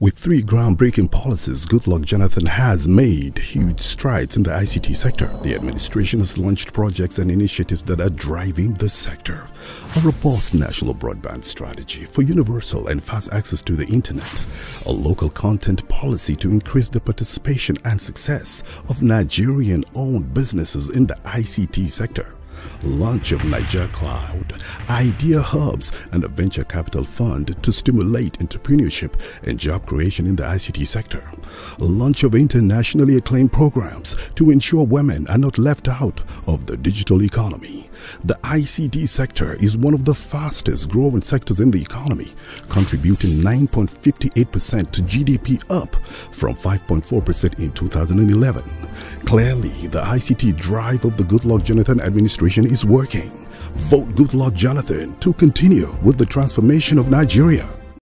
With three groundbreaking policies, Goodluck Jonathan has made huge strides in the ICT sector. The administration has launched projects and initiatives that are driving the sector. A robust national broadband strategy for universal and fast access to the internet. A local content policy to increase the participation and success of Nigerian-owned businesses in the ICT sector launch of Niger Cloud, Idea Hubs, and a venture capital fund to stimulate entrepreneurship and job creation in the ICT sector, launch of internationally acclaimed programs to ensure women are not left out of the digital economy. The ICT sector is one of the fastest growing sectors in the economy, contributing 9.58% to GDP up from 5.4% in 2011. Clearly, the ICT drive of the Goodluck Jonathan administration is working. Vote Goodluck Jonathan to continue with the transformation of Nigeria.